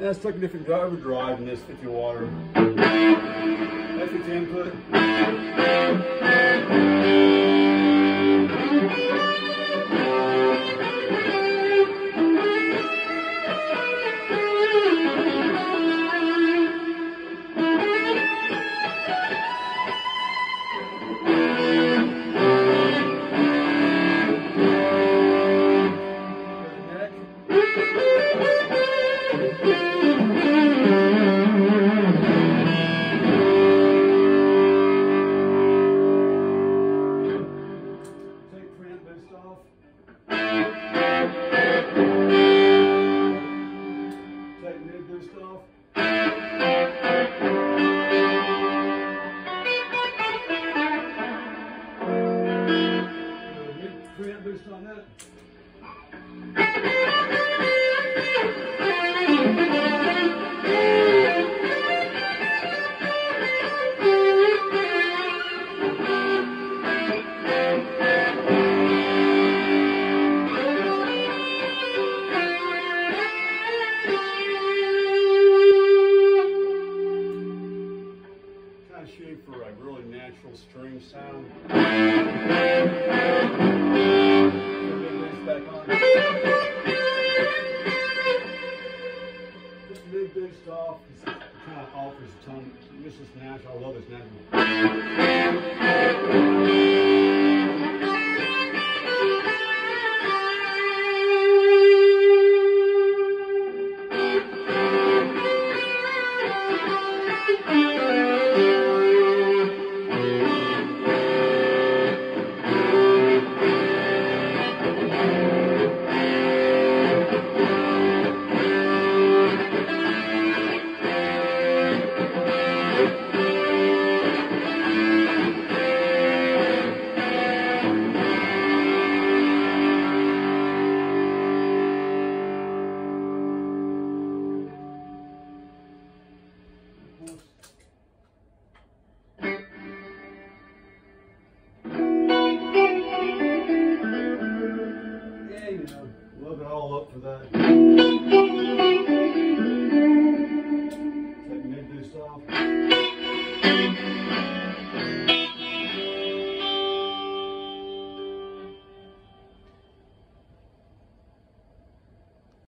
Take a different driver drive in this 50 water. That's its input. Shoot for a really natural string sound. This is natural. I love this natural.